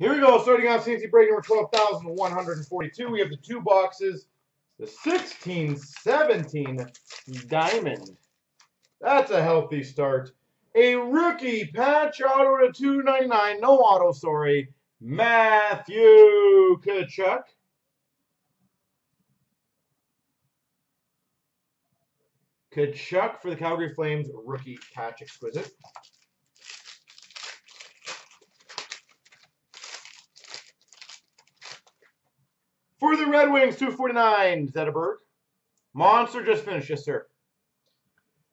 Here we go. Starting off CNC break number 12,142. We have the two boxes. The 1617 Diamond. That's a healthy start. A rookie patch auto to 299. No auto, sorry. Matthew Tkachuk. Tkachuk for the Calgary Flames. Rookie patch exquisite. For the Red Wings, 249, Zetterberg. Monster just finished, yes, sir.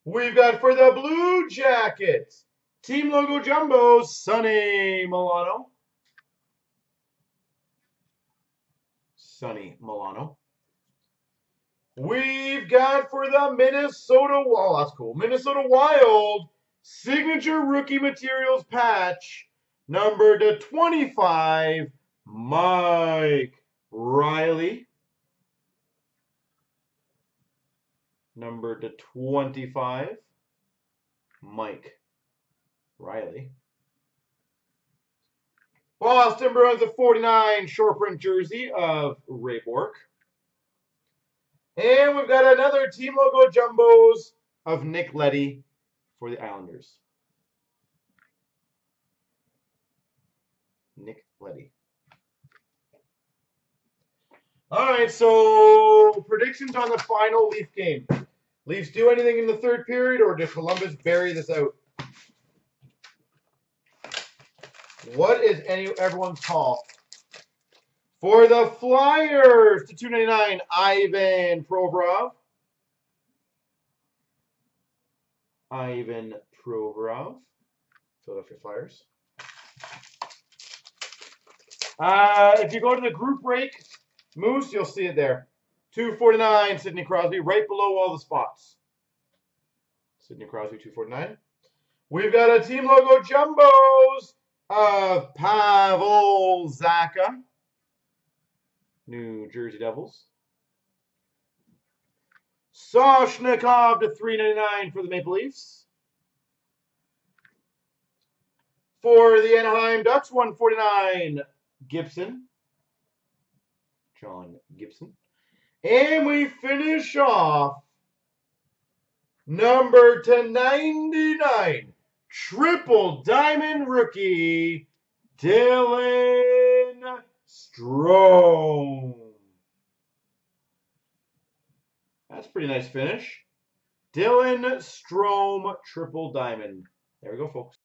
We've got for the Blue Jackets, Team Logo Jumbo, Sonny Milano. Sonny Milano. We've got for the Minnesota, oh, that's cool. Minnesota Wild, Signature Rookie Materials Patch, number to 25, Mike Reilly. Number to 25, Mike Reilly. Boston Bruins, a 49 short print jersey of Ray Bourque. And we've got another team logo jumbos of Nick Leddy for the Islanders. Nick Leddy. All right, so predictions on the final Leaf game. Leafs do anything in the third period, or does Columbus bury this out? What is any everyone's call? For the Flyers to 299, Ivan Provorov. Ivan Provorov, Philadelphia Flyers. Uh, if you go to the group break, Moose, you'll see it there. 249, Sidney Crosby, right below all the spots. Sidney Crosby, 249. We've got a team logo jumbos of Pavel Zacha. New Jersey Devils. Soshnikov to 399 for the Maple Leafs. For the Anaheim Ducks, 149 Gibson. John Gibson. And we finish off number to 99, triple diamond rookie, Dylan Strome. That's pretty nice finish. Dylan Strome, triple diamond. There we go, folks.